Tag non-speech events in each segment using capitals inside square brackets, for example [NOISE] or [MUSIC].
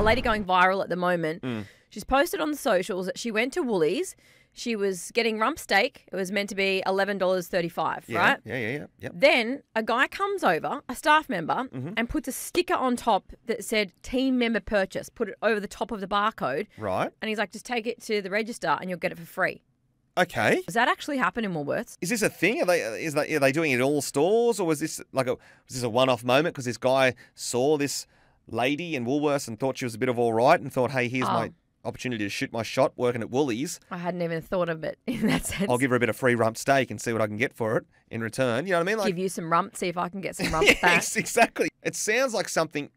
a lady going viral at the moment. Mm. She's posted on the socials that she went to Woolies. She was getting rump steak. It was meant to be eleven dollars thirty five, Yeah, right? Yeah, yeah, yeah. Yep. Then a guy comes over, a staff member, Mm-hmm. and puts a sticker on top that said team member purchase. Put it over the top of the barcode. Right. And he's like, just take it to the register and you'll get it for free. Okay. Does that actually happen in Woolworths? Is this a thing? Are they is are they doing it in all stores, or was this like a was this a one-off moment because this guy saw this lady in Woolworths and thought she was a bit of all right and thought, hey, here's Oh. my opportunity to shoot my shot working at Woolies. I hadn't even thought of it in that sense. I'll give her a bit of free rump steak and see what I can get for it in return. You know what I mean? Like, give you some rump, see if I can get some [LAUGHS] rump back. yes, exactly. It sounds like something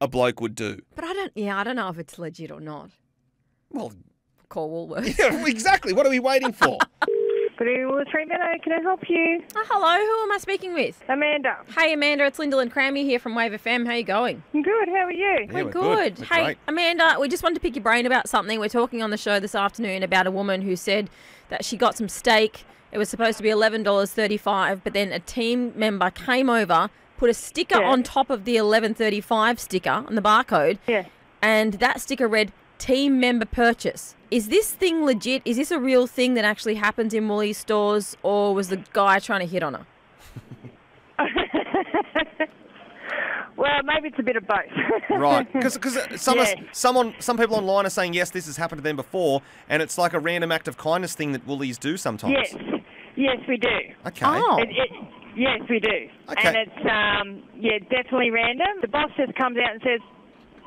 a bloke would do. But I don't, yeah, I don't know if it's legit or not. Well, Call Woolworths. yeah, [LAUGHS] exactly. What are we waiting for? [LAUGHS] Good evening, Will Treatment. Can I help you? Oh, hello, who am I speaking with? Amanda. Hey, Amanda, it's Lyndal and Crammy here from Wave FM. How you going? I'm good. How are you? Yeah, We're we're good. good. We're Hey, great. Amanda, we just wanted to pick your brain about something. We're talking on the show this afternoon about a woman who said that she got some steak. It was supposed to be eleven dollars thirty-five, but then a team member came over, put a sticker Yeah. on top of the eleven thirty-five sticker on the barcode, Yeah. and that sticker read "Team Member Purchase." Is this thing legit? Is this a real thing that actually happens in Woolies stores, or was the guy trying to hit on her? [LAUGHS] Well, maybe it's a bit of both. [LAUGHS] right. Because some, Yeah. someone, some people online are saying, yes, this has happened to them before, and it's like a random act of kindness thing that Woolies do sometimes. yes. Yes, we do. Okay. Oh. It, it, yes, we do. Okay. And it's um, yeah, definitely random. The boss just comes out and says,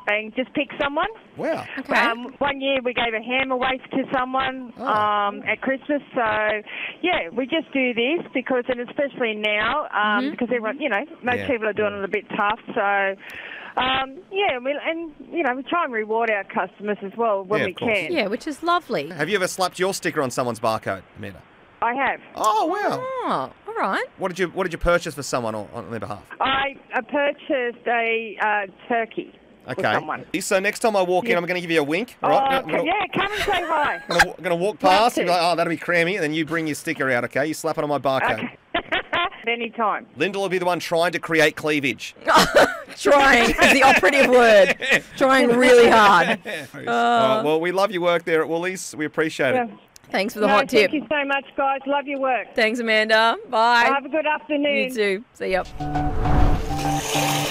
"Bang, just pick someone." Wow. Okay. Um, one year we gave a hammer away to someone Oh. um, at Christmas. So, yeah, we just do this because, and especially now, um, because everyone, you know, most Yeah. people are doing it a bit tough. So, um, yeah, we, and, you know, we try and reward our customers as well when Yeah, we of course. can. yeah, which is lovely. Have you ever slapped your sticker on someone's barcode, Amanda? I have. Oh wow. Oh, all right. What did you What did you purchase for someone on, on their behalf? I uh, purchased a uh, turkey for Okay. someone. So next time I walk in, I'm going to give you a wink. Oh, All right. Oh, I'm okay, gonna, yeah, come and say hi. I'm gonna, gonna walk past and be like, oh, that'll be crammy. And then you bring your sticker out, okay? You slap it on my barcode. Okay. At [LAUGHS] any time. Linda will be the one trying to create cleavage. [LAUGHS] Trying is the operative word. Trying really hard. [LAUGHS] All right, well, we love your work there at Woolies. We appreciate Yeah. it. Thanks for the no, hot tip. Thank you so much, guys. Love your work. Thanks, Amanda. Bye. Have a good afternoon. You too. See ya.